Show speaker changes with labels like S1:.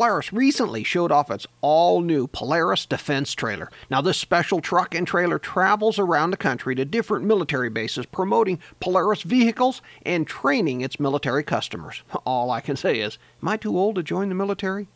S1: Polaris recently showed off its all new Polaris Defense Trailer. Now, this special truck and trailer travels around the country to different military bases promoting Polaris vehicles and training its military customers. All I can say is, am I too old to join the military?